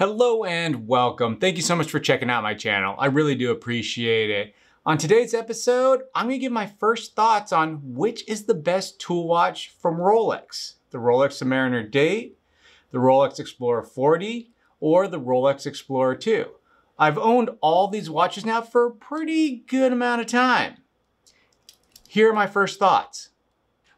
Hello and welcome. Thank you so much for checking out my channel. I really do appreciate it. On today's episode, I'm gonna give my first thoughts on which is the best tool watch from Rolex. The Rolex Submariner Date, the Rolex Explorer 40, or the Rolex Explorer 2. I've owned all these watches now for a pretty good amount of time. Here are my first thoughts.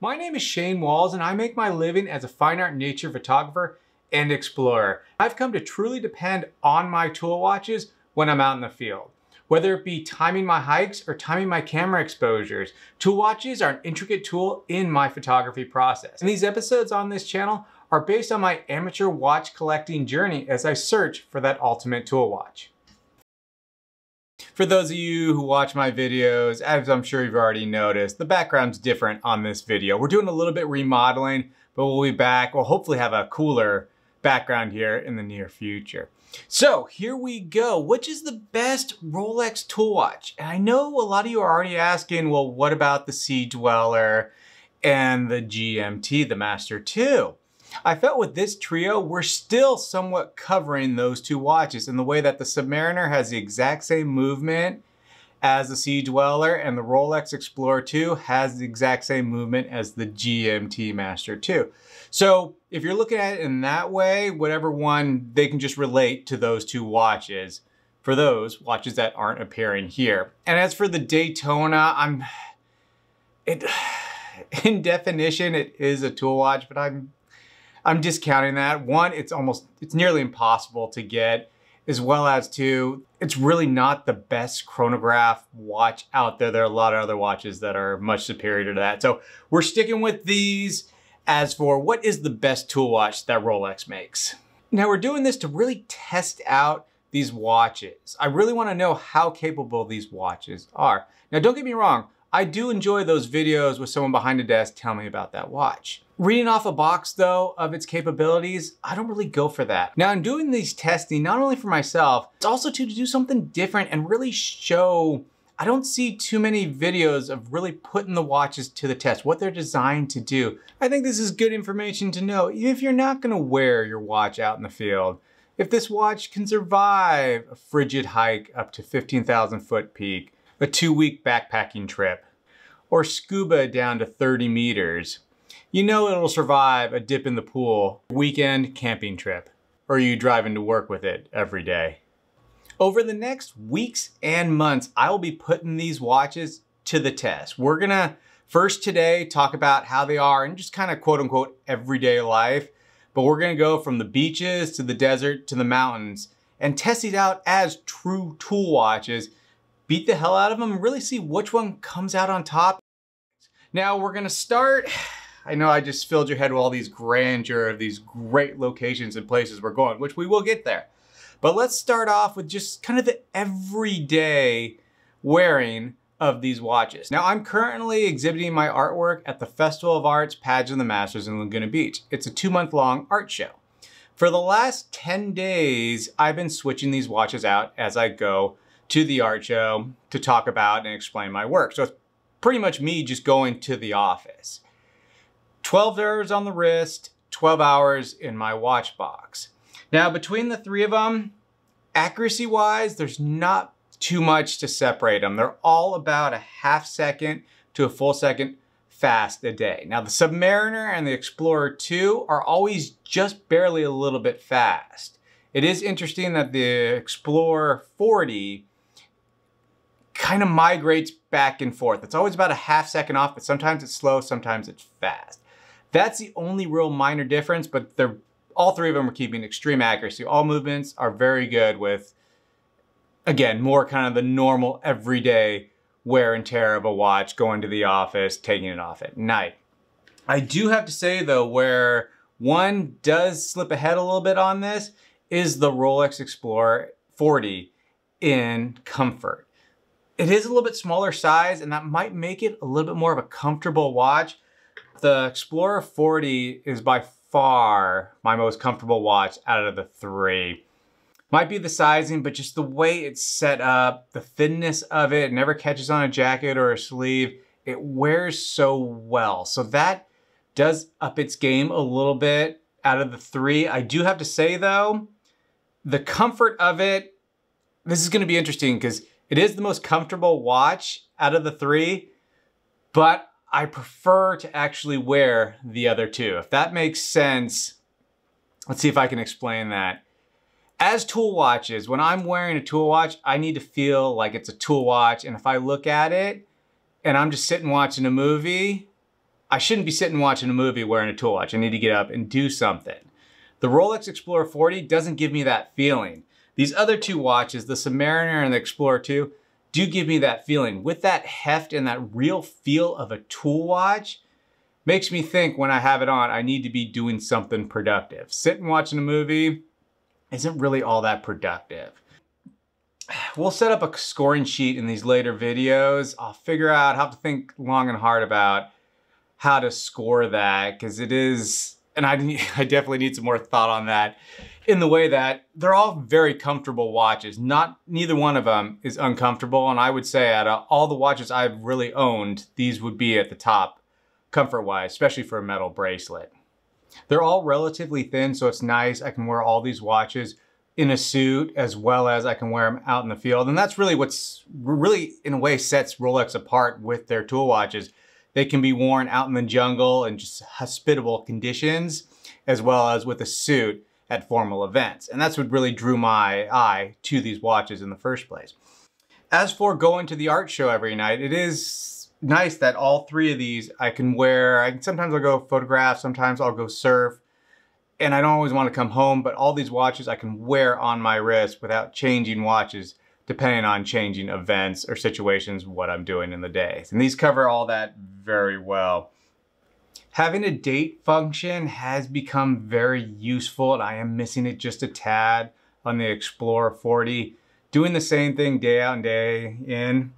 My name is Cheyne Walls and I make my living as a fine art nature photographer and explorer. I've come to truly depend on my tool watches when I'm out in the field. Whether it be timing my hikes or timing my camera exposures, tool watches are an intricate tool in my photography process. And these episodes on this channel are based on my amateur watch collecting journey as I search for that ultimate tool watch. For those of you who watch my videos, as I'm sure you've already noticed, the background's different on this video. We're doing a little bit remodeling, but we'll be back. We'll hopefully have a cooler background here in the near future. So here we go. Which is the best Rolex tool watch? And I know a lot of you are already asking, well, what about the Sea Dweller and the GMT, the Master 2? I felt with this trio, we're still somewhat covering those two watches in the way that the Submariner has the exact same movement as the Sea Dweller and the Rolex Explorer 2 has the exact same movement as the GMT Master 2. So if you're looking at it in that way, whatever one, they can just relate to those two watches for those watches that aren't appearing here. And as for the Daytona, I'm, it, in definition, it is a tool watch, but I'm, I'm discounting that. One, it's almost, it's nearly impossible to get as well as two, it's really not the best chronograph watch out there. There are a lot of other watches that are much superior to that. So we're sticking with these as for what is the best tool watch that Rolex makes. Now we're doing this to really test out these watches. I really wanna know how capable these watches are. Now don't get me wrong, I do enjoy those videos with someone behind a desk telling me about that watch. Reading off a box though of its capabilities, I don't really go for that. Now I'm doing these testing not only for myself, it's also to do something different and really show I don't see too many videos of really putting the watches to the test, what they're designed to do. I think this is good information to know if you're not gonna wear your watch out in the field. If this watch can survive a frigid hike up to 15,000 foot peak, a two week backpacking trip, or scuba down to 30 meters, you know it'll survive a dip in the pool, weekend camping trip, or you driving to work with it every day. Over the next weeks and months, I will be putting these watches to the test. We're gonna first today talk about how they are and just kind of quote unquote everyday life, but we're gonna go from the beaches to the desert to the mountains and test these out as true tool watches beat the hell out of them and really see which one comes out on top. Now we're gonna start, I know I just filled your head with all these grandeur of these great locations and places we're going, which we will get there. But let's start off with just kind of the everyday wearing of these watches. Now I'm currently exhibiting my artwork at the Festival of Arts Pageant of the Masters in Laguna Beach. It's a two month long art show. For the last 10 days, I've been switching these watches out as I go to the art show to talk about and explain my work. So it's pretty much me just going to the office. 12 hours on the wrist, 12 hours in my watch box. Now between the three of them, accuracy wise, there's not too much to separate them. They're all about a half second to a full second fast a day. Now the Submariner and the Explorer 2 are always just barely a little bit fast. It is interesting that the Explorer 40 kind of migrates back and forth. It's always about a half second off, but sometimes it's slow, sometimes it's fast. That's the only real minor difference, but they're all three of them are keeping extreme accuracy. All movements are very good with, again, more kind of the normal everyday wear and tear of a watch, going to the office, taking it off at night. I do have to say though, where one does slip ahead a little bit on this is the Rolex Explorer 40 in comfort. It is a little bit smaller size and that might make it a little bit more of a comfortable watch. The Explorer 40 is by far my most comfortable watch out of the three. Might be the sizing, but just the way it's set up, the thinness of it, it never catches on a jacket or a sleeve. It wears so well. So that does up its game a little bit out of the three. I do have to say though, The comfort of it, this is gonna be interesting because it is the most comfortable watch out of the three, but I prefer to actually wear the other two. If that makes sense, let's see if I can explain that. As tool watches, when I'm wearing a tool watch, I need to feel like it's a tool watch. And if I look at it and I'm just sitting watching a movie, I shouldn't be sitting watching a movie wearing a tool watch. I need to get up and do something. The Rolex Explorer 40 doesn't give me that feeling. These other two watches, the Submariner and the Explorer 2, do give me that feeling. With that heft and that real feel of a tool watch, makes me think when I have it on, I need to be doing something productive. Sitting watching a movie isn't really all that productive. We'll set up a scoring sheet in these later videos. I'll figure out, how to think long and hard about how to score that because it is, and I, I definitely need some more thought on that in the way that they're all very comfortable watches. Not neither one of them is uncomfortable, and I would say out of all the watches I've really owned, these would be at the top comfort-wise, especially for a metal bracelet. They're all relatively thin, so it's nice. I can wear all these watches in a suit as well as I can wear them out in the field. And that's really what's really, in a way, sets Rolex apart with their tool watches. They can be worn out in the jungle in just hospitable conditions, as well as with a suit at formal events. And that's what really drew my eye to these watches in the first place. As for going to the art show every night, it is nice that all three of these I can wear. I sometimes I'll go photograph, sometimes I'll go surf, and I don't always want to come home, but all these watches I can wear on my wrist without changing watches depending on changing events or situations, what I'm doing in the day. And these cover all that very well. Having a date function has become very useful and I am missing it just a tad on the Explorer 40. Doing the same thing day out and day in,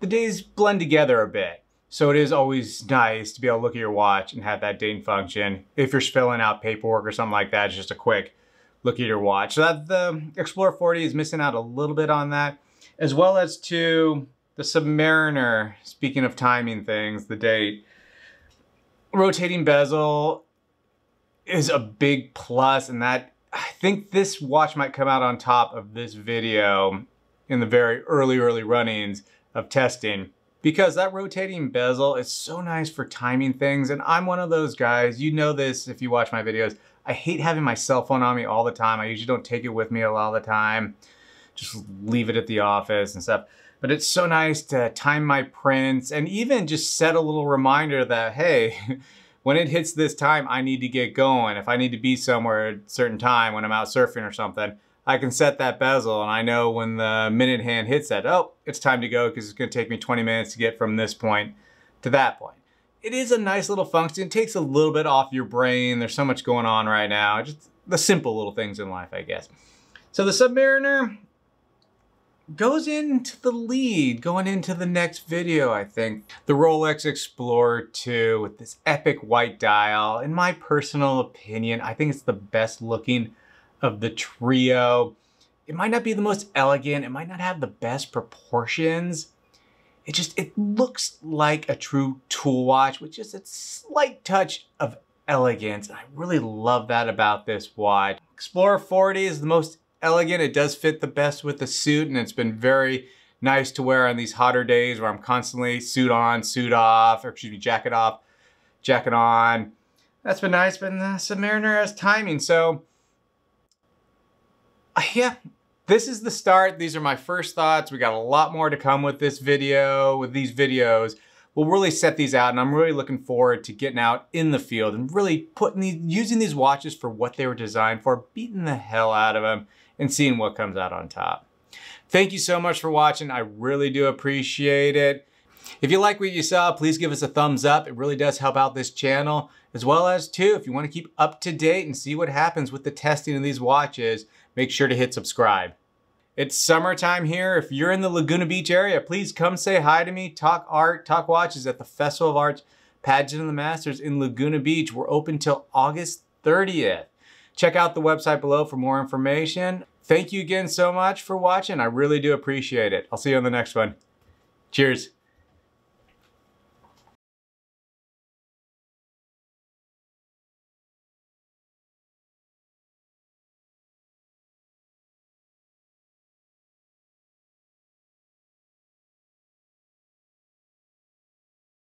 the days blend together a bit. So it is always nice to be able to look at your watch and have that date function. If you're filling out paperwork or something like that, it's just a quick look at your watch. So that the Explorer 40 is missing out a little bit on that, as well as to the Submariner, speaking of timing things, the date rotating bezel is a big plus and that I think this watch might come out on top of this video in the very early, early runnings of testing because that rotating bezel is so nice for timing things. And I'm one of those guys, you know this if you watch my videos, I hate having my cell phone on me all the time. I usually don't take it with me a lot of the time. Just leave it at the office and stuff. But it's so nice to time my prints and even just set a little reminder that, hey, when it hits this time, I need to get going. If I need to be somewhere at a certain time when I'm out surfing or something, I can set that bezel and I know when the minute hand hits that, oh, it's time to go because it's going to take me 20 minutes to get from this point to that point. It is a nice little function. It takes a little bit off your brain. There's so much going on right now. Just the simple little things in life, I guess. So the Submariner, goes into the lead going into the next video, I think. The Rolex Explorer 2 with this epic white dial. In my personal opinion, I think it's the best looking of the trio. It might not be the most elegant. It might not have the best proportions. It just, it looks like a true tool watch with just a slight touch of elegance. I really love that about this watch. Explorer 40 is the most elegant. It does fit the best with the suit and it's been very nice to wear on these hotter days where I'm constantly suit on, suit off, or excuse me, jacket off, jacket on. That's been nice, but the Submariner has timing. So uh, yeah, this is the start. These are my first thoughts. We got a lot more to come with this video, with these videos. We'll really set these out and I'm really looking forward to getting out in the field and really putting these, using these watches for what they were designed for, beating the hell out of them and seeing what comes out on top. Thank you so much for watching. I really do appreciate it. If you like what you saw, please give us a thumbs up. It really does help out this channel. As well as too, if you want to keep up to date and see what happens with the testing of these watches, make sure to hit subscribe. It's summertime here. If you're in the Laguna Beach area, please come say hi to me, talk art, talk watches at the Festival of Arts Pageant of the Masters in Laguna Beach. We're open till August 30th. Check out the website below for more information. Thank you again so much for watching. I really do appreciate it. I'll see you on the next one. Cheers.